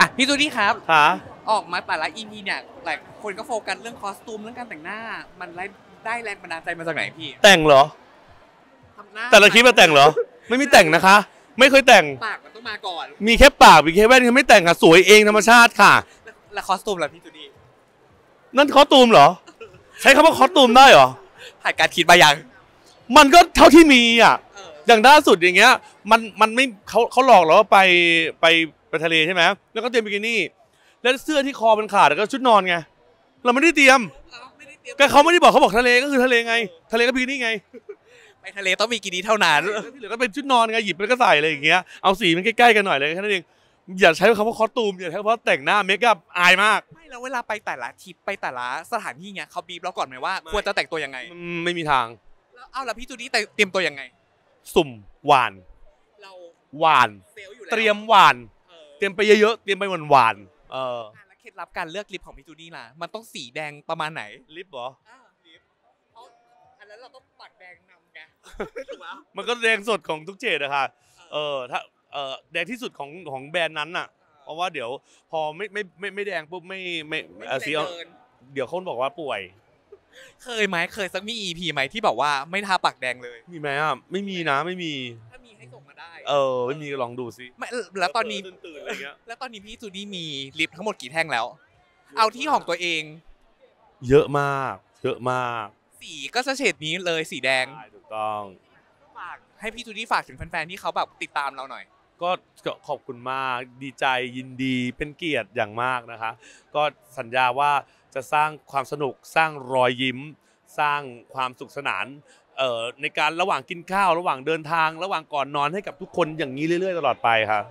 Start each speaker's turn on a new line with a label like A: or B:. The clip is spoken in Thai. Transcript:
A: อะพี่จูดี้ครับ
B: ค่ะ
A: ออกมาแต่ละ EP เนี่ยหลายคนก็โฟกัสเรื่อง costume เรื่องการแต่งหน้า มันได้ได้แรงบันดาลใจมาจากไหนพี่
B: แต่งเหรอ
A: ทำหน้า
B: แต่ละคลิปมาแต่งเหรอ ไม่มีแต่งนะคะ ไม่เคยแต่ง
A: ปากมันต้องมาก่อน
B: มีแค่ปากมีแค่แว่นคือไม่แต่งค่ะสวยเองธรรมชาติค่ะ
A: แล้วแล้ว costume ล่ะพี่จูดี้
B: นั่น costume เหรอ ใช้คำว่า costume ได้เหรอ
A: ผ่านการคิดมายัง
B: มันก็เท่าที่มีอะ
A: เออ
B: อย่างล่าสุดอย่างเงี้ย มันมันไม่เขาเขาหลอกเราว่าไปไป ไปทะเลใช่ไหมแล้วก็เตรียมบิกินี่ แล้วเสื้อที่คอมันขาดก็ชุดนอนไง เราไม่ได้เตรียม
A: เอาไม่ได้เตรียม
B: ก็เขาไม่ได้บอกเขาบอกทะเลก็คือทะเลไง ทะเลก็บิกินี่ไง
A: ไปทะเลต้องบิกินี่เท่านั้น
B: แล้วที่เหลือก็เป็นชุดนอนไงหยิบแล้วก็ใส่อะไรอย่างเงี้ย เอาสีมันใกล้ๆกันหน่อยเลยแค่นั้นเองอย่าใช้คำว่า costume อย่าใช้คำว่าแต่งหน้า makeup อายมาก
A: ไม่แล้วเวลาไปแต่ละทริปไปแต่ละสถานที่เงี้ยเขาบีบเราก่อนไหมว่า
B: ไม่
A: ควรจะแต่งตัวยังไง
B: อืมไม่มีทาง
A: แล้วเอาแล้วพี่จูดี้แต่งเตรียมตัวยังไง
B: สุ่มหวาน
A: เรา
B: หวาน
A: เฟลอยู่แล้ว
B: เตรียมหวาน
A: เออ
B: เตรียมไปเยอะๆ เตรียมไปหวานๆ เออ
A: อะแล้วเคล็ดลับการเลือกลิปของพี่จูดี้ล่ะ มันต้องสีแดงประมาณไหน
B: ลิปเหรอ
A: อ่าลิปเพราะอันนั้นเราต้องปัดแดงนำไงถูกไหม
B: มันก็แดงสดของทุกเฉดอะค่ะ เออ ถ้า เออแดงที่สุดของของแบรนด์นั้นน่ะ เพราะว่าเดี๋ยวพอไม่ไม่ไม่ไม่แดงปุ๊บไม่ไม่
A: ไม่
B: เอ่อ
A: มี
B: สี
A: แร
B: เอา
A: งเดิน
B: เดี๋ยวเขาบอกว่าป่วย
A: เคยไหมเคยสักมี EP ไหมที่แบบว่าไม่ทาปากแดงเลย
B: มีไหมอะ ไม่มีนะไม่มี
A: ถ้ามีให้ส่งมาได้
B: เออ ไม่มีก็ลองดูสิ
A: ไม่แล้วตอนนี้
B: ตื่นๆอะไรเงี้ย
A: แล้วตอนนี้พี่จูดี้มีลิปทั้งหมดกี่แท่งแล้ว เอาที่ของตัวเอง
B: เยอะมาก เยอะมาก
A: สีก็จะเฉดนี้เลยสีแดง
B: ใช่ถูกต้อง
A: ฝากให้พี่จูดี้ฝากถึงแฟนๆที่เขาแบบติดตามเราหน่อย
B: ก็ก็ขอบคุณมาก ดีใจยินดีเป็นเกียรติอย่างมากนะคะ ก็สัญญาว่าจะสร้างความสนุกสร้างรอยยิ้ม สร้างความสุขสนาน เอ่อในการระหว่างกินข้าว ระหว่างเดินทาง ระหว่างก่อนนอนให้กับทุกคนอย่างนี้เรื่อย ๆ ตลอดไปครับ